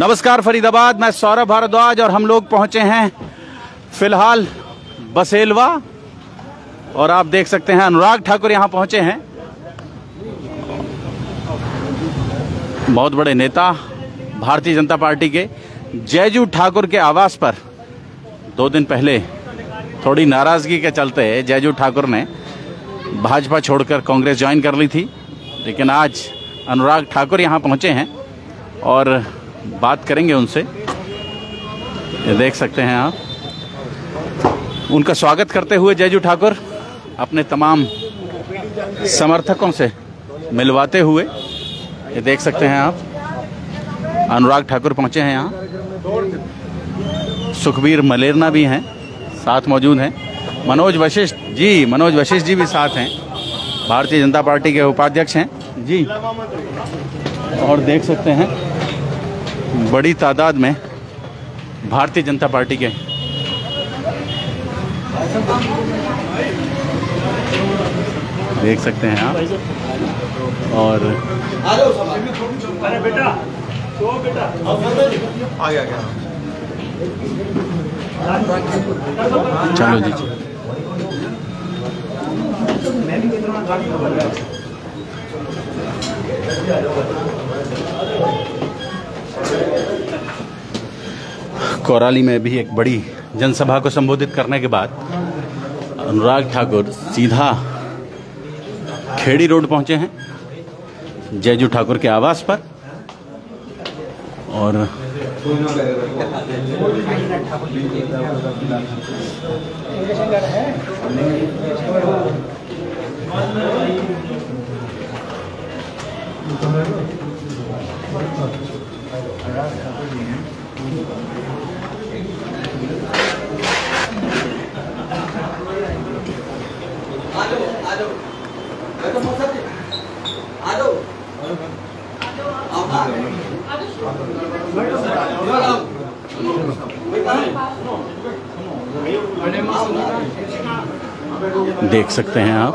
नमस्कार फरीदाबाद, मैं सौरभ भारद्वाज और हम लोग पहुँचे हैं फ़िलहाल बसेलवा और आप देख सकते हैं अनुराग ठाकुर यहाँ पहुँचे हैं। बहुत बड़े नेता भारतीय जनता पार्टी के जयजू ठाकुर के आवास पर दो दिन पहले थोड़ी नाराज़गी के चलते जयजू ठाकुर ने भाजपा छोड़कर कांग्रेस ज्वाइन कर ली थी, लेकिन आज अनुराग ठाकुर यहाँ पहुँचे हैं और बात करेंगे उनसे। ये देख सकते हैं आप। उनका स्वागत करते हुए जयजू ठाकुर, अपने तमाम समर्थकों से मिलवाते हुए, ये देख सकते हैं आप। अनुराग ठाकुर पहुँचे हैं यहाँ। सुखबीर मलेरना भी हैं, साथ मौजूद हैं। मनोज वशिष्ठ जी, मनोज वशिष्ठ जी भी साथ हैं। भारतीय जनता पार्टी के उपाध्यक्ष हैं। जी। और देख सकते हैं, बड़ी तादाद में भारतीय जनता पार्टी के। देख सकते हैं आप। और चलो जी। कोराली में भी एक बड़ी जनसभा को संबोधित करने के बाद अनुराग ठाकुर सीधा खेड़ी रोड पहुँचे हैं, जयजू ठाकुर के आवास पर। और देख सकते हैं आप।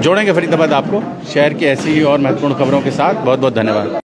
जोड़ेंगे फरीदाबाद आपको, शहर की ऐसी ही और महत्वपूर्ण खबरों के साथ। बहुत बहुत धन्यवाद।